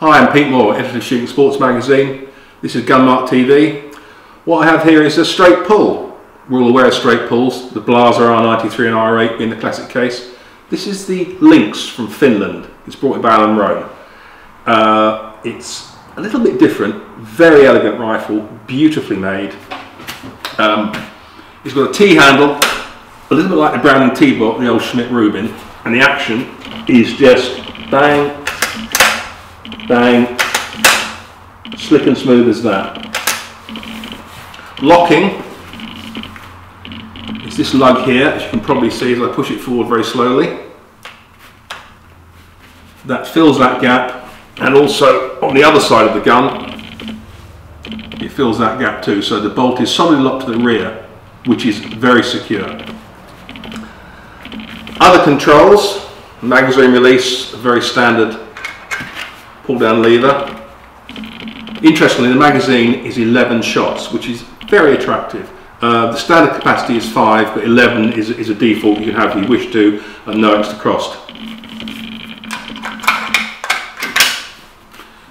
Hi, I'm Pete Moore, editor of Shooting Sports Magazine. This is Gun Mart TV. What I have here is a straight pull. We're all aware of straight pulls, the Blaser R93 and R8 being the classic case. This is the Lynx from Finland. It's brought by Alan Rhone. Uh, it's a little bit different, very elegant rifle, beautifully made. Um, it's got a T-handle, a little bit like the Browning T-Bolt, the old Schmidt-Rubin, and the action is just bang, bang, slick and smooth as that. Locking is this lug here, as you can probably see as I push it forward very slowly. That fills that gap, and also on the other side of the gun, it fills that gap too, so the bolt is solidly locked to the rear, which is very secure. Other controls, magazine release, very standard pull down lever. Interestingly, the magazine is 11 shots, which is very attractive. Uh, the standard capacity is 5, but 11 is, is a default you can have if you wish to, and no extra cost.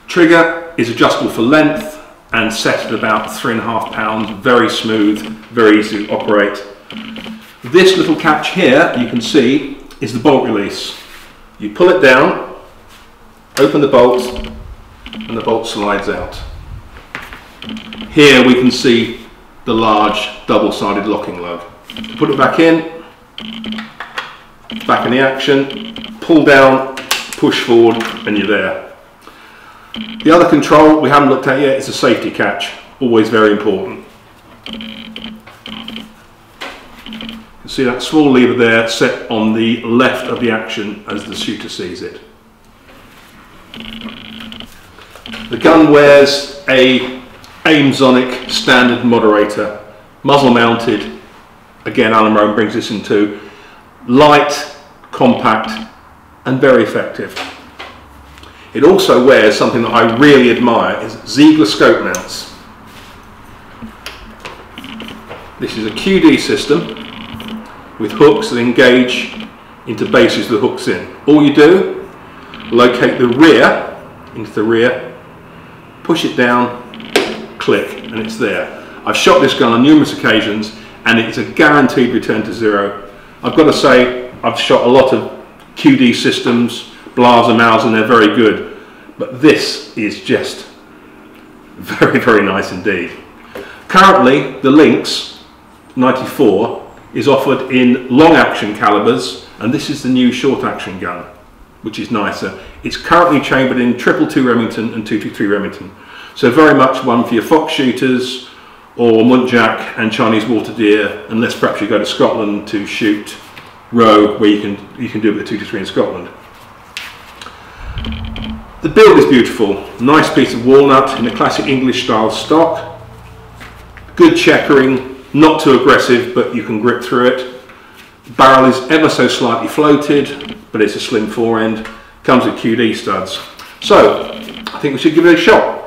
Trigger is adjustable for length and set at about three and a half pounds, very smooth, very easy to operate. This little catch here, you can see, is the bolt release. You pull it down, open the bolt and the bolt slides out. Here we can see the large double-sided locking lug. To Put it back in, back in the action, pull down, push forward and you're there. The other control we haven't looked at yet is a safety catch, always very important. You can see that small lever there set on the left of the action as the shooter sees it. The gun wears a Aimsonic standard moderator, muzzle mounted. Again, Alan Rhone brings this into light, compact, and very effective. It also wears something that I really admire is Ziegler scope mounts. This is a QD system with hooks that engage into bases the hooks in. All you do, locate the rear into the rear, push it down, click, and it's there. I've shot this gun on numerous occasions and it's a guaranteed return to zero. I've got to say, I've shot a lot of QD systems, Blaser, Mauser, and they're very good. But this is just very, very nice indeed. Currently, the Lynx 94 is offered in long action calibers, and this is the new short action gun which is nicer. It's currently chambered in triple two Remington and 223 Remington. So very much one for your fox shooters or muntjac and Chinese water deer, unless perhaps you go to Scotland to shoot roe, where you can, you can do it with the 223 in Scotland. The build is beautiful. Nice piece of walnut in a classic English style stock. Good checkering, not too aggressive, but you can grip through it. The barrel is ever so slightly floated, but it's a slim fore end. Comes with QD studs. So, I think we should give it a shot.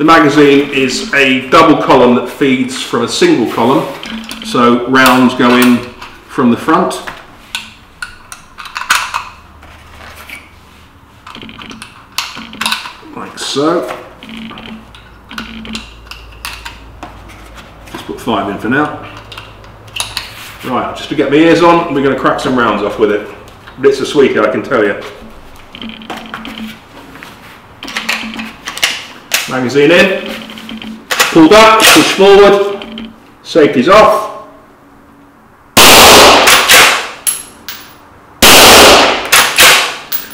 The magazine is a double column that feeds from a single column. So rounds go in from the front. Like so. Just put five in for now. Right, just to get my ears on, we're going to crack some rounds off with it. But it's a sweetie, I can tell you. Magazine in, pulled up, push forward, safety's off.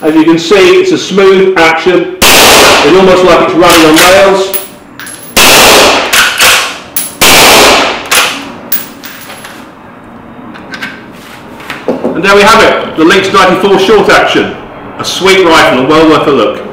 As you can see, it's a smooth action. It's almost like it's running on rails. And there we have it, the Lynx 94 short action. A sweet rifle and well worth a look.